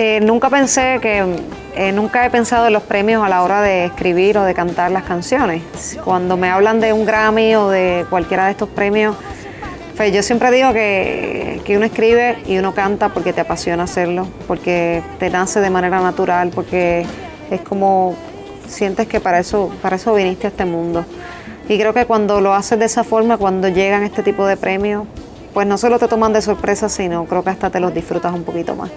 Eh, nunca pensé que, eh, nunca he pensado en los premios a la hora de escribir o de cantar las canciones. Cuando me hablan de un Grammy o de cualquiera de estos premios, pues yo siempre digo que, que uno escribe y uno canta porque te apasiona hacerlo, porque te nace de manera natural, porque es como sientes que para eso, para eso viniste a este mundo. Y creo que cuando lo haces de esa forma, cuando llegan este tipo de premios, pues no solo te toman de sorpresa, sino creo que hasta te los disfrutas un poquito más.